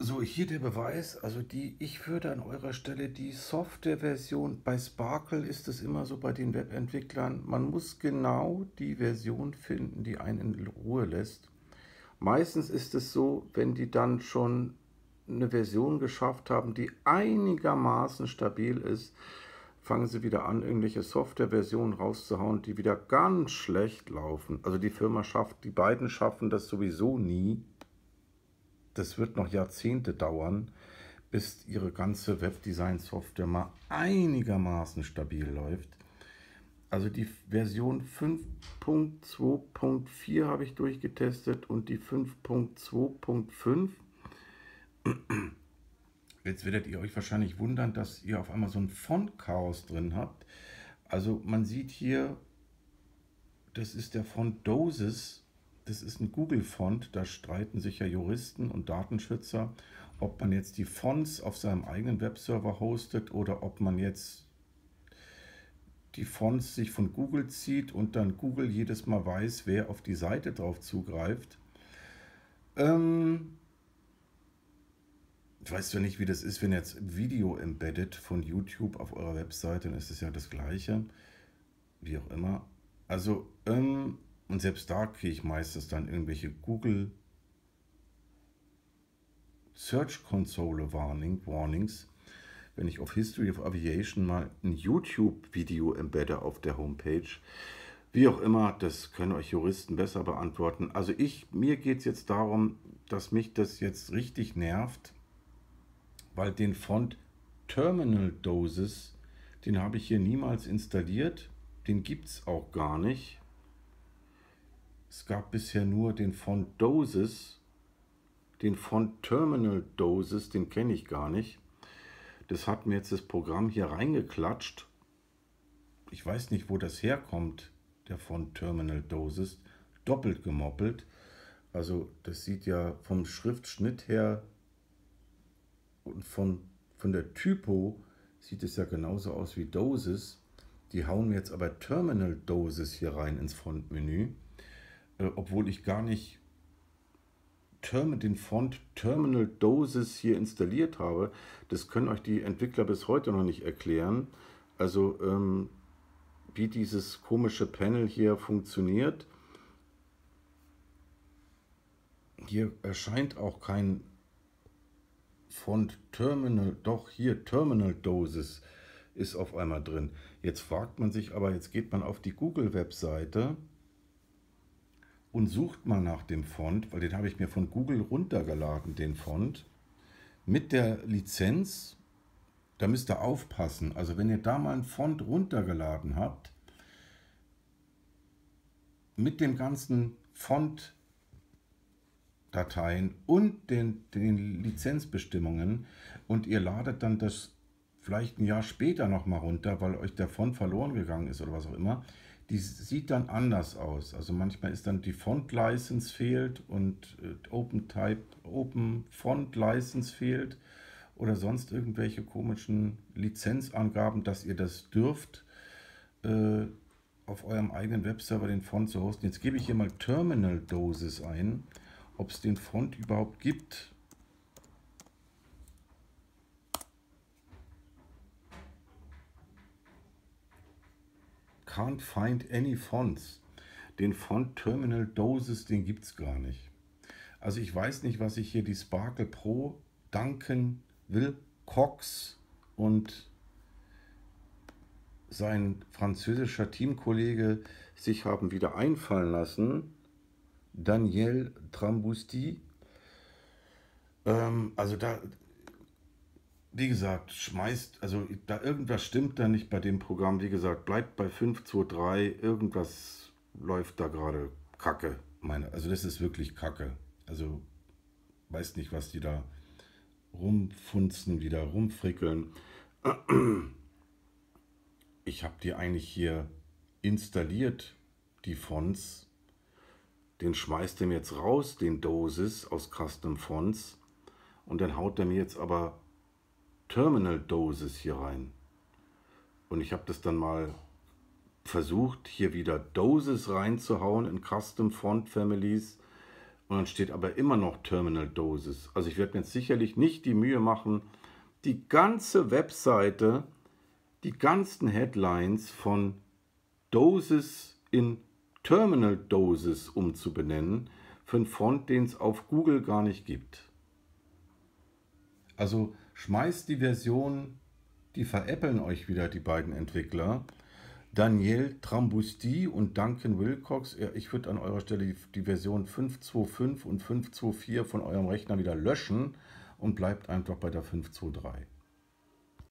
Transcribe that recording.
So, hier der Beweis. Also die, ich würde an eurer Stelle die Software-Version, bei Sparkle ist es immer so bei den Webentwicklern, man muss genau die Version finden, die einen in Ruhe lässt. Meistens ist es so, wenn die dann schon eine Version geschafft haben, die einigermaßen stabil ist, fangen sie wieder an, irgendwelche Software-Versionen rauszuhauen, die wieder ganz schlecht laufen. Also die Firma schafft, die beiden schaffen das sowieso nie das wird noch Jahrzehnte dauern, bis ihre ganze Webdesign-Software mal einigermaßen stabil läuft. Also die Version 5.2.4 habe ich durchgetestet und die 5.2.5. Jetzt werdet ihr euch wahrscheinlich wundern, dass ihr auf einmal so ein Font-Chaos drin habt. Also man sieht hier, das ist der Font Dosis das ist ein Google-Font, da streiten sich ja Juristen und Datenschützer, ob man jetzt die Fonts auf seinem eigenen Webserver hostet oder ob man jetzt die Fonts sich von Google zieht und dann Google jedes Mal weiß, wer auf die Seite drauf zugreift. Ähm, ich weiß ja nicht, wie das ist, wenn jetzt Video embedded von YouTube auf eurer Webseite, dann ist es ja das gleiche. Wie auch immer. Also, ähm, und selbst da kriege ich meistens dann irgendwelche Google Search Console Warning, Warnings, wenn ich auf History of Aviation mal ein YouTube-Video embedde auf der Homepage. Wie auch immer, das können euch Juristen besser beantworten. Also ich, mir geht es jetzt darum, dass mich das jetzt richtig nervt, weil den Font Terminal Doses, den habe ich hier niemals installiert. Den gibt es auch gar nicht. Es gab bisher nur den Font Doses, den Font Terminal Doses, den kenne ich gar nicht. Das hat mir jetzt das Programm hier reingeklatscht. Ich weiß nicht, wo das herkommt, der Font Terminal Doses. Doppelt gemoppelt. Also das sieht ja vom Schriftschnitt her und von, von der Typo sieht es ja genauso aus wie Doses. Die hauen mir jetzt aber Terminal Doses hier rein ins Fontmenü äh, obwohl ich gar nicht Term den Font Terminal Doses hier installiert habe. Das können euch die Entwickler bis heute noch nicht erklären. Also ähm, wie dieses komische Panel hier funktioniert. Hier erscheint auch kein Font Terminal, doch hier Terminal Doses ist auf einmal drin. Jetzt fragt man sich aber, jetzt geht man auf die Google-Webseite und sucht mal nach dem Font, weil den habe ich mir von Google runtergeladen, den Font, mit der Lizenz. Da müsst ihr aufpassen. Also wenn ihr da mal einen Font runtergeladen habt, mit dem ganzen Font-Dateien und den, den Lizenzbestimmungen und ihr ladet dann das vielleicht ein Jahr später nochmal runter, weil euch der Font verloren gegangen ist oder was auch immer, die sieht dann anders aus. Also manchmal ist dann die Font License fehlt und äh, Open Type, Open Font License fehlt oder sonst irgendwelche komischen Lizenzangaben, dass ihr das dürft, äh, auf eurem eigenen Webserver den Font zu hosten. Jetzt gebe ich hier mal Terminal Dosis ein, ob es den Font überhaupt gibt. Can't find any fonts. Den Font Terminal Doses, den gibt es gar nicht. Also ich weiß nicht, was ich hier die Sparkle Pro danken will. Cox und sein französischer Teamkollege sich haben wieder einfallen lassen. Daniel Trambusti. Ähm, also da, wie gesagt, schmeißt, also da irgendwas stimmt da nicht bei dem Programm. Wie gesagt, bleibt bei 523, irgendwas läuft da gerade kacke. Meine, also das ist wirklich kacke. Also weiß nicht, was die da rumfunzen, die da rumfrickeln. Ich habe die eigentlich hier installiert, die Fonts. Den schmeißt er mir jetzt raus, den Dosis aus Custom Fonts. Und dann haut er mir jetzt aber Terminal Doses hier rein. Und ich habe das dann mal versucht, hier wieder Doses reinzuhauen in Custom Font Families. Und dann steht aber immer noch Terminal Doses. Also ich werde mir jetzt sicherlich nicht die Mühe machen, die ganze Webseite, die ganzen Headlines von Doses in Terminal Doses umzubenennen für einen Font, den es auf Google gar nicht gibt. Also schmeißt die Version, die veräppeln euch wieder die beiden Entwickler, Daniel Trambusti und Duncan Wilcox. Ich würde an eurer Stelle die Version 5.2.5 und 5.2.4 von eurem Rechner wieder löschen und bleibt einfach bei der 5.2.3.